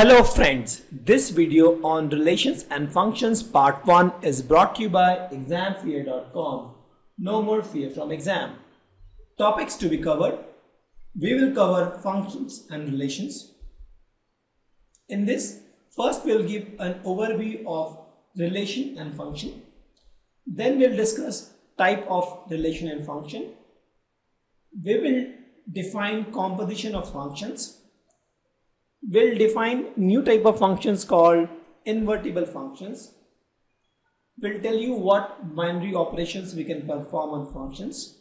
Hello friends, this video on relations and functions part 1 is brought to you by examfear.com. No more fear from exam. Topics to be covered. We will cover functions and relations. In this, first we'll give an overview of relation and function. Then we'll discuss type of relation and function. We will define composition of functions we'll define new type of functions called invertible functions. We'll tell you what binary operations we can perform on functions.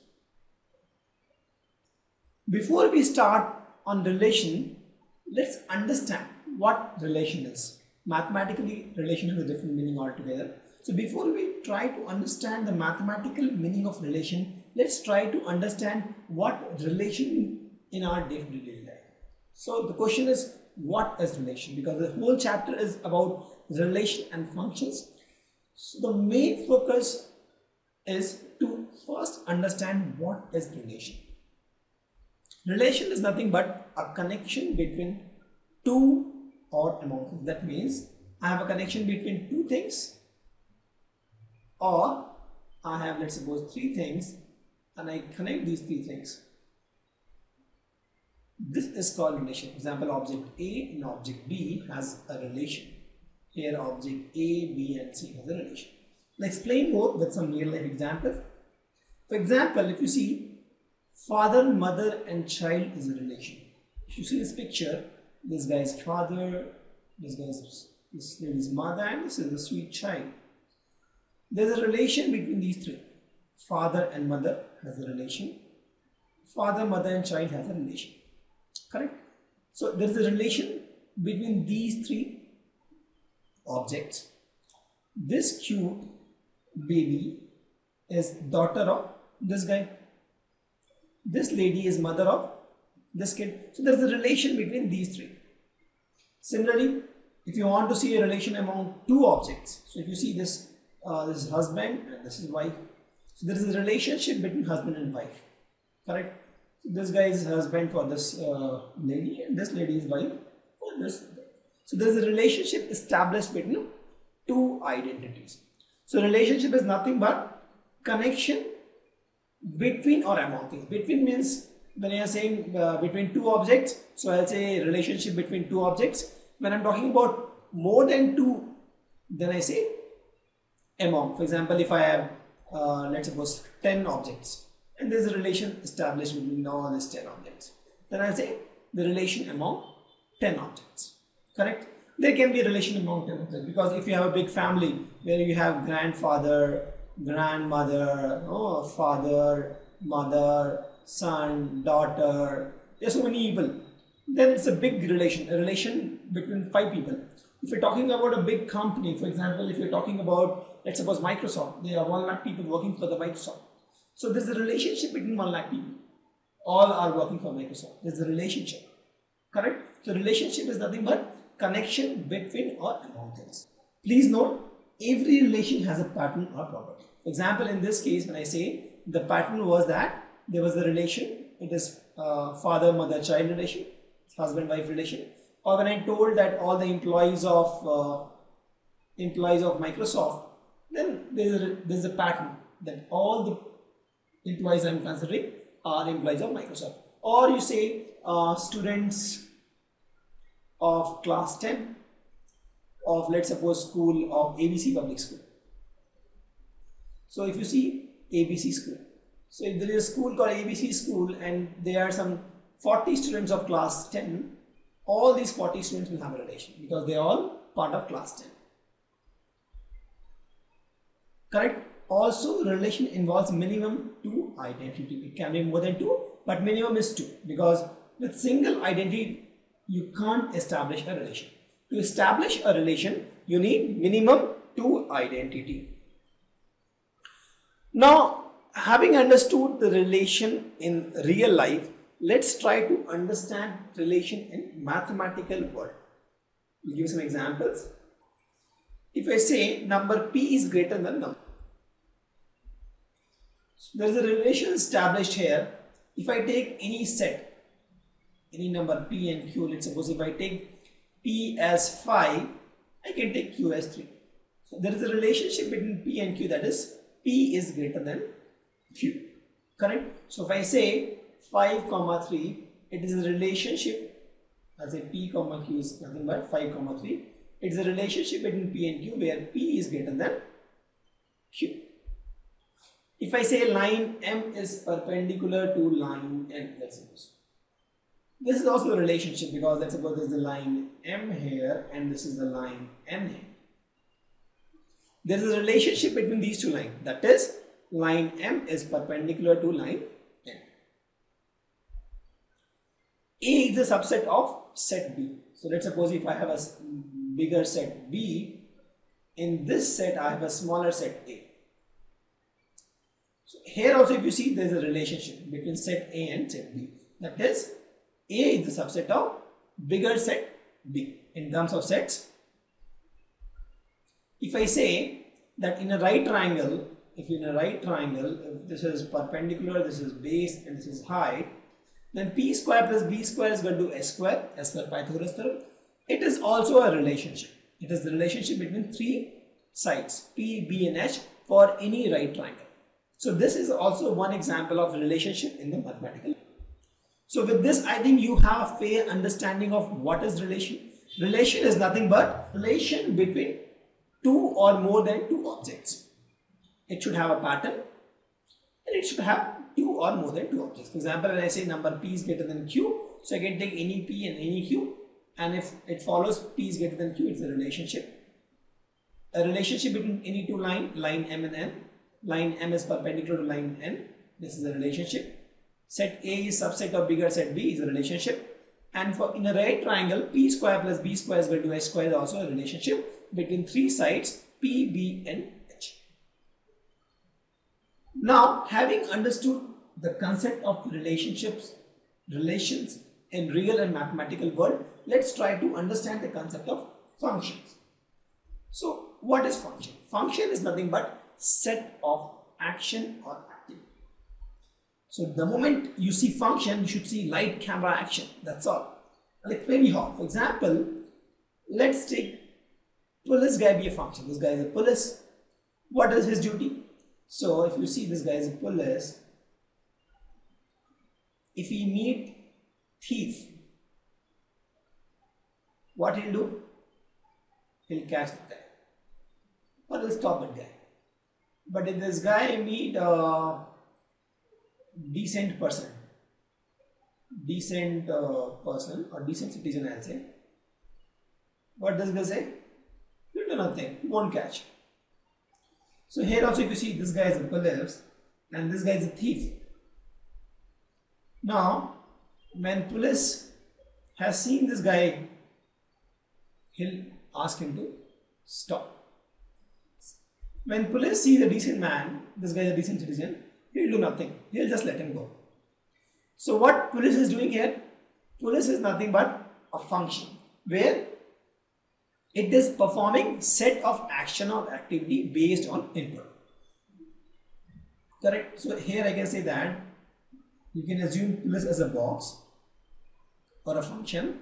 Before we start on relation, let's understand what relation is. Mathematically, relation has a different meaning altogether. So before we try to understand the mathematical meaning of relation, let's try to understand what relation in our day-to-day -day life. So the question is, what is relation because the whole chapter is about relation and functions. So the main focus is to first understand what is relation. Relation is nothing but a connection between two or among things. That means I have a connection between two things or I have let's suppose three things and I connect these three things this is called relation. Example, object A and object B has a relation. Here object A, B and C has a relation. I'll explain more with some real life examples. For example, if you see father, mother and child is a relation. If you see this picture, this guy's father, this guy's this lady's mother and this is a sweet child. There's a relation between these three. Father and mother has a relation. Father, mother and child has a relation correct. So there is a relation between these three objects. This cute baby is daughter of this guy. This lady is mother of this kid. So there is a relation between these three. Similarly if you want to see a relation among two objects so if you see this uh, this is husband and this is wife so there is a relationship between husband and wife. Correct this guy is husband for this uh, lady and this lady is wife for this. So there is a relationship established between two identities. So relationship is nothing but connection between or among things. Between means when I am saying uh, between two objects, so I'll say relationship between two objects. When I'm talking about more than two, then I say among. For example, if I have uh, let's suppose 10 objects and there's a relation established between all these 10 objects. Then I say the relation among 10 objects, correct? There can be a relation among 10 objects because if you have a big family where you have grandfather, grandmother, oh, father, mother, son, daughter, there's so many people, then it's a big relation, a relation between five people. If you're talking about a big company, for example, if you're talking about, let's suppose Microsoft, there are one lakh people working for the Microsoft so there's a relationship between 1 lakh people. All are working for Microsoft. There's a relationship. Correct? So relationship is nothing but connection between or among things. Please note, every relation has a pattern or property. For example, in this case, when I say the pattern was that there was a relation, it is uh, father, mother, child relation, husband, wife relation. Or when I told that all the employees of uh, employees of Microsoft, then there is a, there is a pattern that all the employees I'm considering are employees of Microsoft. Or you say uh, students of class 10 of let's suppose school of ABC public school. So if you see ABC school, so if there is a school called ABC school and there are some 40 students of class 10, all these 40 students will have a relation because they are all part of class 10. Correct? Also, relation involves minimum two identity. It can be more than two, but minimum is two because with single identity, you can't establish a relation. To establish a relation, you need minimum two identity. Now, having understood the relation in real life, let's try to understand relation in mathematical world. We'll give some examples. If I say number p is greater than number so there is a relation established here. If I take any set, any number p and q, let's suppose if I take P as 5, I can take Q as 3. So there is a relationship between P and Q that is P is greater than Q. Correct? So if I say 5 comma 3, it is a relationship as a P comma Q is nothing but 5 comma 3. It is a relationship between P and Q where P is greater than Q. If I say line M is perpendicular to line N, let's suppose. This is also a relationship because let's suppose there's a line M here and this is the line N here. There is a relationship between these two lines. That is, line M is perpendicular to line N. A is a subset of set B. So let's suppose if I have a bigger set B, in this set I have a smaller set A. So here also if you see there is a relationship between set A and set B. That is A is the subset of bigger set B in terms of sets. If I say that in a right triangle, if in a right triangle, if this is perpendicular, this is base and this is height, then p square plus b square is going to s square, s square Pythagoras theorem. It is also a relationship. It is the relationship between three sides, p, b and h for any right triangle. So this is also one example of relationship in the mathematical. So with this, I think you have a fair understanding of what is relation. Relation is nothing but relation between two or more than two objects. It should have a pattern and it should have two or more than two objects. For example, when I say number p is greater than q, so I can take any p and any q and if it follows p is greater than q, it's a relationship. A relationship between any two line, line m and n, line m is perpendicular to line n, this is a relationship. Set A is subset of bigger set B is a relationship. And for in a right triangle, p square plus b square is equal to s square is also a relationship between three sides p, b and h. Now, having understood the concept of relationships, relations in real and mathematical world, let's try to understand the concept of functions. So, what is function? Function is nothing but set of action or activity. So, the moment you see function, you should see light camera action. That's all. I'll explain you how. For example, let's take police guy be a function. This guy is a police. What is his duty? So, if you see this guy is a police, if he meet thief, what he'll do? He'll catch the guy or he'll stop that guy. But if this guy meet a decent person, decent uh, person or decent citizen, I'll say, what does he say? You do nothing, you won't catch. So here also if you see this guy is a police and this guy is a thief. Now when police has seen this guy, he'll ask him to stop. When police see the decent man, this guy is a decent citizen, he'll do nothing. He'll just let him go. So what police is doing here? Police is nothing but a function where it is performing set of action or activity based on input. Correct? So here I can say that you can assume police as a box or a function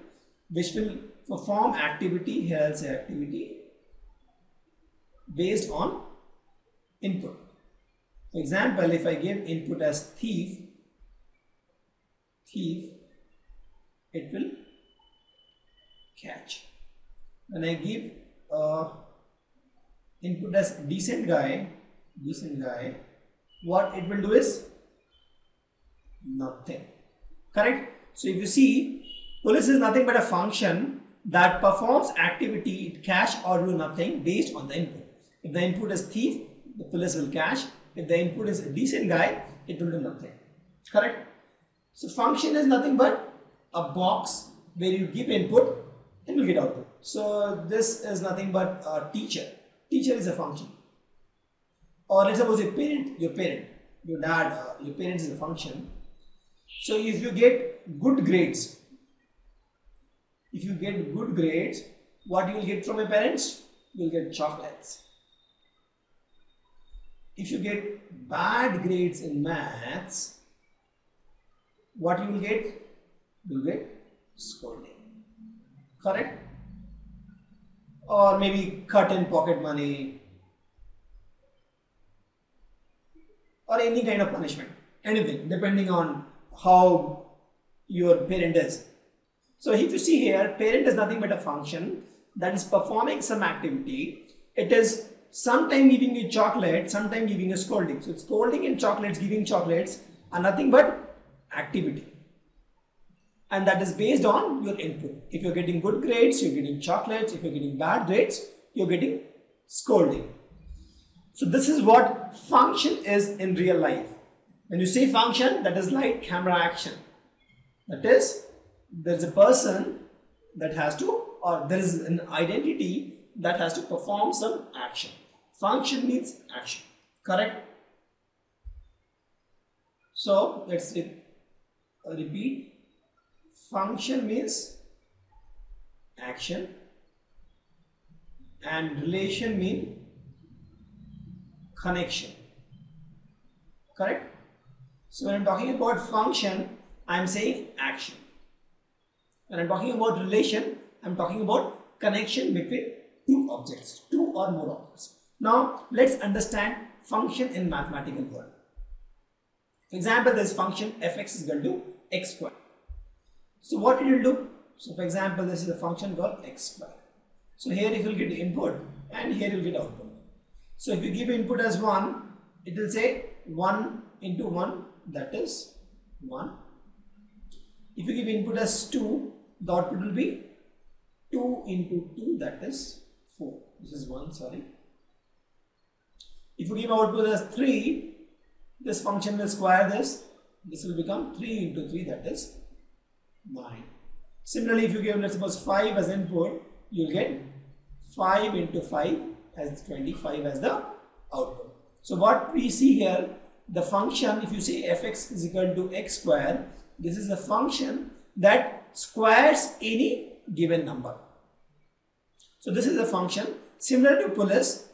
which will perform activity, here I'll say activity based on input. For example, if I give input as thief, thief, it will catch. When I give uh, input as decent guy, decent guy, what it will do is nothing. Correct? So if you see, police is nothing but a function that performs activity, it catch or do nothing based on the input. If the input is thief, the police will catch. If the input is a decent guy, it will do nothing. Correct? So function is nothing but a box where you give input and you get output. So this is nothing but a teacher. Teacher is a function. Or let's suppose your parent, your parent, your dad, uh, your parents is a function. So if you get good grades, if you get good grades, what you will get from your parents? You will get chocolates. If you get bad grades in maths, what you will get? You get scolding. Correct? or maybe cut in pocket money or any kind of punishment anything depending on how your parent is so if you see here parent is nothing but a function that is performing some activity it is sometime giving you chocolate sometime giving you scolding so scolding and chocolates giving chocolates are nothing but activity and that is based on your input. If you're getting good grades, you're getting chocolates. If you're getting bad grades, you're getting scolding. So this is what function is in real life. When you say function, that is like camera action. That is, there's a person that has to, or there is an identity that has to perform some action. Function means action, correct? So let's repeat. Function means action. And relation mean connection. Correct? So when i'm talking about function i'm saying action. When i'm talking about relation i'm talking about connection between two objects two or more objects now let's understand function in mathematical world for example this function fx is equal to x square. so what it will do? So for example, this is a function called x square. So here you will get input and here you will get output. So if you give input as 1, it will say 1 into 1 that is 1. If you give input as 2, the output will be 2 into 2 that is 4. This is 1 sorry. If you give output as 3, this function will square this. This will become 3 into 3 that is 9. Similarly, if you give let's suppose 5 as input, you'll get 5 into 5 as 25 as the output. So what we see here, the function, if you say fx is equal to x square, this is a function that squares any given number. So this is a function similar to police,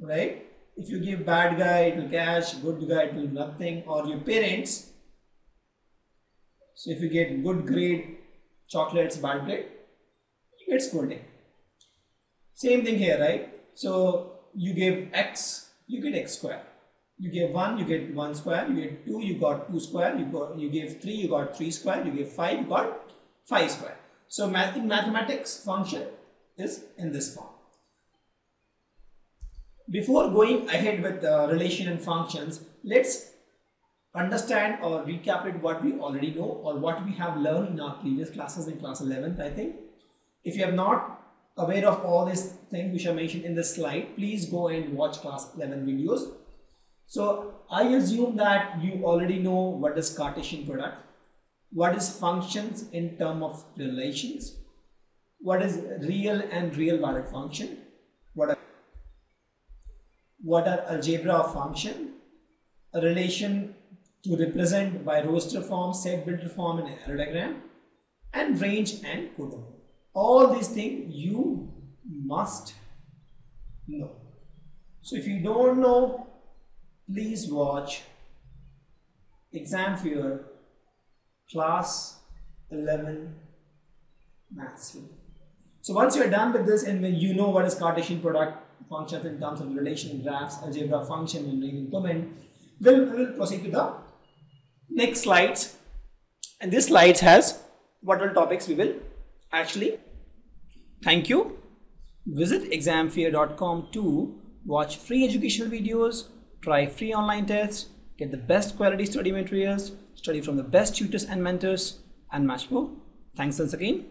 right? If you give bad guy, it will cash, good guy, it will nothing, or your parents, so if you get good grade chocolates, bad grade, you get scolding. Same thing here, right? So you give x, you get x square. You give 1, you get 1 square. You get 2, you got 2 square. You, got, you give 3, you got 3 square. You give 5, you got 5 square. So math, in mathematics, function is in this form. Before going ahead with uh, relation and functions, let's understand or recapitulate what we already know or what we have learned in our previous classes in class 11th I think. If you are not aware of all these things which are mentioned in this slide, please go and watch class 11 videos. So I assume that you already know what is Cartesian product, what is functions in term of relations, what is real and real valued function, what are algebra of function, a relation to represent by roster form, set builder form and arrow diagram and range and codomain. All these things you must know. So if you don't know, please watch exam fear class 11 maths. So once you're done with this and when you know what is Cartesian product functions in terms of relation graphs, algebra function and codomain, we'll, we'll proceed to the next slides. And this slides has what all topics we will actually thank you. Visit examfear.com to watch free educational videos try free online tests get the best quality study materials study from the best tutors and mentors and much more. Thanks once again